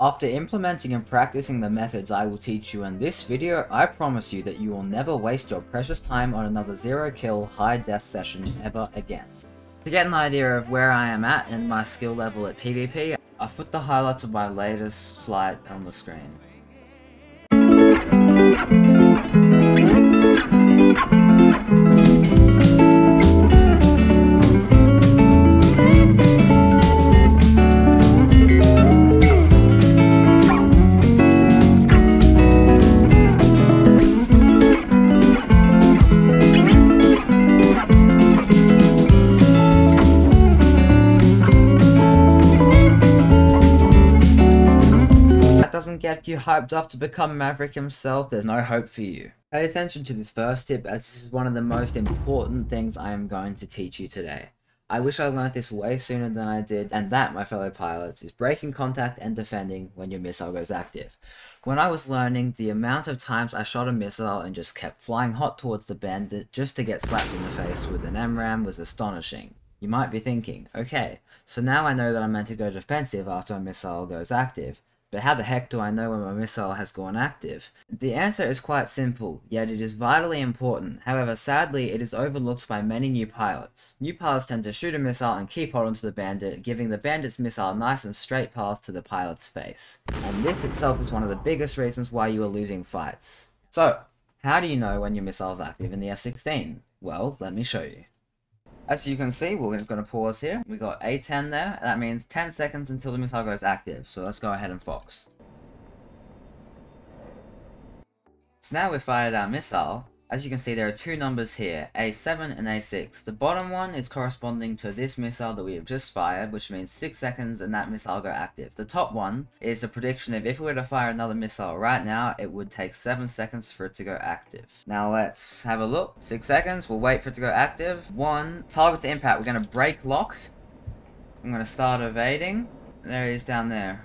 After implementing and practicing the methods I will teach you in this video, I promise you that you will never waste your precious time on another zero kill high death session ever again. To get an idea of where I am at and my skill level at PvP, I've put the highlights of my latest flight on the screen. Get you hyped up to become Maverick himself, there's no hope for you. Pay attention to this first tip as this is one of the most important things I am going to teach you today. I wish I learned this way sooner than I did, and that, my fellow pilots, is breaking contact and defending when your missile goes active. When I was learning, the amount of times I shot a missile and just kept flying hot towards the bandit just to get slapped in the face with an AMRAAM was astonishing. You might be thinking, okay, so now I know that I'm meant to go defensive after a missile goes active, but how the heck do I know when my missile has gone active? The answer is quite simple, yet it is vitally important. However, sadly, it is overlooked by many new pilots. New pilots tend to shoot a missile and keep hold onto the bandit, giving the bandit's missile a nice and straight path to the pilot's face. And this itself is one of the biggest reasons why you are losing fights. So, how do you know when your missile is active in the F-16? Well, let me show you. As you can see, we're going to pause here. We got A10 there. That means 10 seconds until the missile goes active. So let's go ahead and fox. So now we fired our missile. As you can see, there are two numbers here, A7 and A6. The bottom one is corresponding to this missile that we have just fired, which means 6 seconds and that missile go active. The top one is a prediction of if we were to fire another missile right now, it would take 7 seconds for it to go active. Now let's have a look. 6 seconds, we'll wait for it to go active. 1, target to impact, we're going to break lock. I'm going to start evading. There he is down there.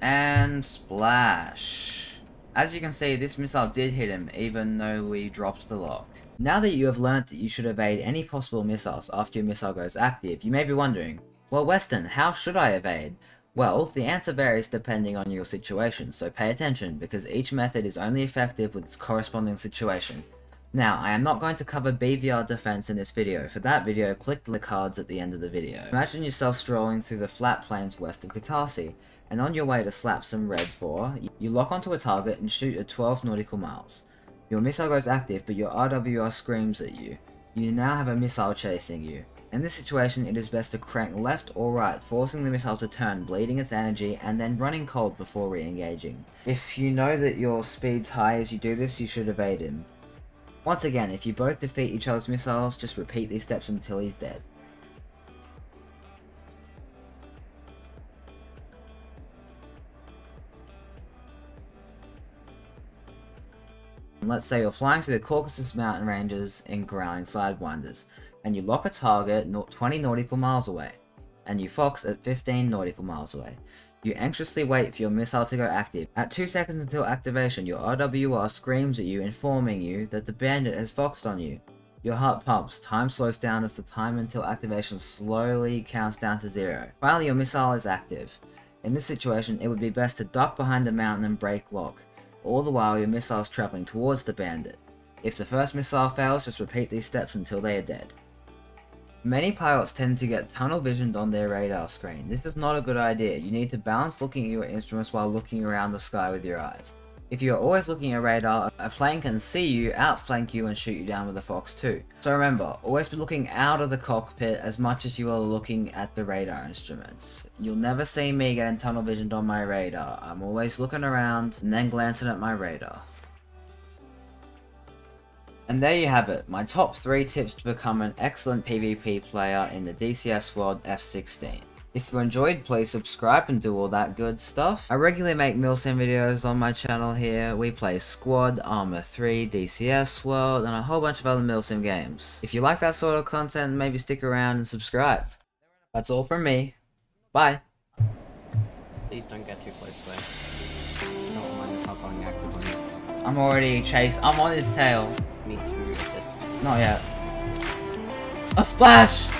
And splash. As you can see, this missile did hit him, even though we dropped the lock. Now that you have learnt that you should evade any possible missiles after your missile goes active, you may be wondering, well Weston, how should I evade? Well, the answer varies depending on your situation, so pay attention, because each method is only effective with its corresponding situation. Now, I am not going to cover BVR defense in this video. For that video, click the cards at the end of the video. Imagine yourself strolling through the flat plains west of Kutaisi and on your way to slap some red 4, you lock onto a target and shoot at 12 nautical miles. Your missile goes active but your RWR screams at you. You now have a missile chasing you. In this situation it is best to crank left or right, forcing the missile to turn, bleeding its energy, and then running cold before re-engaging. If you know that your speed's high as you do this, you should evade him. Once again, if you both defeat each other's missiles, just repeat these steps until he's dead. Let's say you're flying through the Caucasus mountain ranges in growling sidewinders, and you lock a target 20 nautical miles away, and you fox at 15 nautical miles away. You anxiously wait for your missile to go active. At 2 seconds until activation, your RWR screams at you informing you that the bandit has foxed on you. Your heart pumps, time slows down as the time until activation slowly counts down to zero. Finally, your missile is active. In this situation, it would be best to duck behind a mountain and break lock all the while your missile is traveling towards the bandit. If the first missile fails, just repeat these steps until they are dead. Many pilots tend to get tunnel visioned on their radar screen. This is not a good idea. You need to balance looking at your instruments while looking around the sky with your eyes. If you are always looking at radar, a plane can see you, outflank you, and shoot you down with a Fox 2. So remember, always be looking out of the cockpit as much as you are looking at the radar instruments. You'll never see me getting tunnel visioned on my radar. I'm always looking around and then glancing at my radar. And there you have it, my top 3 tips to become an excellent PvP player in the DCS World F16. If you enjoyed, please subscribe and do all that good stuff. I regularly make milsim videos on my channel here. We play Squad, Arma 3, DCS World, and a whole bunch of other milsim games. If you like that sort of content, maybe stick around and subscribe. That's all from me. Bye. Please don't get too close though. Not mind us not going active on you. I'm already chased. I'm on his tail. Me too, assist. Not yet. A splash!